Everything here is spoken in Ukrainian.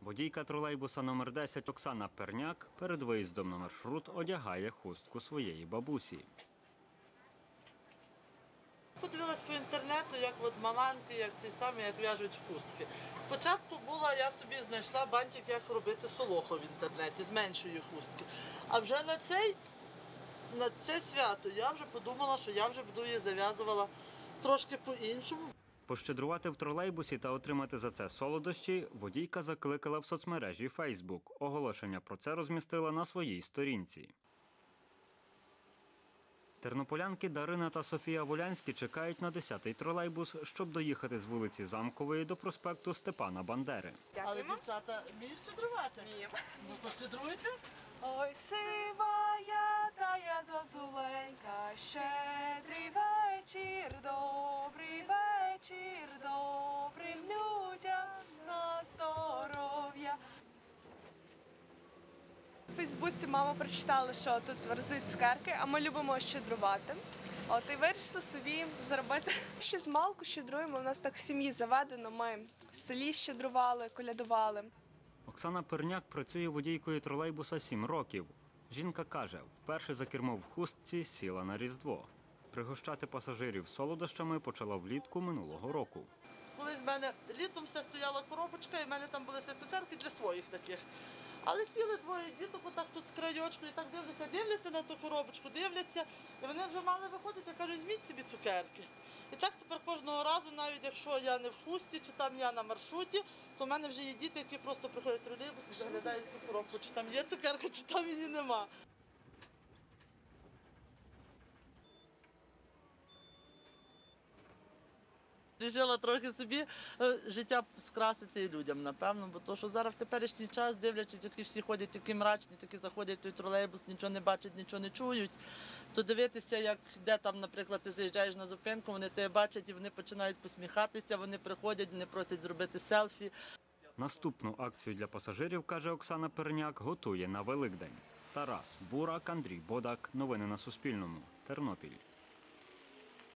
Водійка тролейбуса номер 10 Оксана Перняк перед виїздом на маршрут одягає хустку своєї бабусі. Подивилась по інтернету, як от маланки, як ці самі, як в'яжуть хустки. Спочатку була, я собі знайшла бантик, як робити солохо в інтернеті з меншої хустки. А вже на цей, на це свято я вже подумала, що я вже буду її зав'язувала трошки по-іншому. Пощедрувати в тролейбусі та отримати за це солодощі водійка закликала в соцмережі Facebook. Оголошення про це розмістила на своїй сторінці. Тернополянки Дарина та Софія Волянські чекають на 10-й тролейбус, щоб доїхати з вулиці Замкової до проспекту Степана Бандери. Але дівчата вміють щедрувати? Ні. Ну то щедруйте. Ой, сивая тая зозуленька, щедрий вечір, добрий вечір, Фейсбуці мама прочитала, що тут верзуть цукерки, а ми любимо щедрувати. От і вирішили собі заробити. Ще з малку щедруємо. У нас так в сім'ї заведено. Ми в селі щедрували, колядували. Оксана Перняк працює водійкою тролейбуса 7 років. Жінка каже, вперше за кермо в хустці сіла на Різдво. Пригощати пасажирів солодощами почала влітку минулого року. Колись в мене літом все стояла коробочка, і в мене там були все цукерки для своїх таких. Але сіли двоє діток, отак тут з краєчку, і так дивляться, дивляться на ту коробочку, дивляться, і вони вже мали виходити, я кажу, візьміть собі цукерки. І так тепер кожного разу, навіть якщо я не в хусті, чи там я на маршруті, то в мене вже є діти, які просто приходять в тролейбус і заглядають ту коробку, чи там є цукерка, чи там її нема. Рішила трохи собі е, життя скрасити людям, напевно, бо то, що зараз в теперішній час, дивлячись, які всі ходять такі мрачні, такі заходять в той тролейбус, нічого не бачать, нічого не чують, то дивитися, як де там, наприклад, ти заїжджаєш на зупинку, вони тебе бачать і вони починають посміхатися, вони приходять, вони просять зробити селфі. Наступну акцію для пасажирів, каже Оксана Перняк, готує на Великдень. Тарас Бурак, Андрій Бодак. Новини на Суспільному. Тернопіль.